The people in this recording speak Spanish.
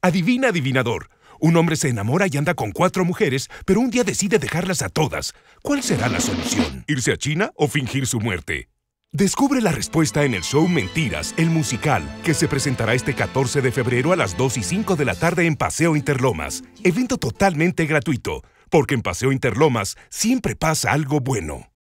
Adivina, adivinador. Un hombre se enamora y anda con cuatro mujeres, pero un día decide dejarlas a todas. ¿Cuál será la solución? ¿Irse a China o fingir su muerte? Descubre la respuesta en el show Mentiras, el musical, que se presentará este 14 de febrero a las 2 y 5 de la tarde en Paseo Interlomas. Evento totalmente gratuito, porque en Paseo Interlomas siempre pasa algo bueno.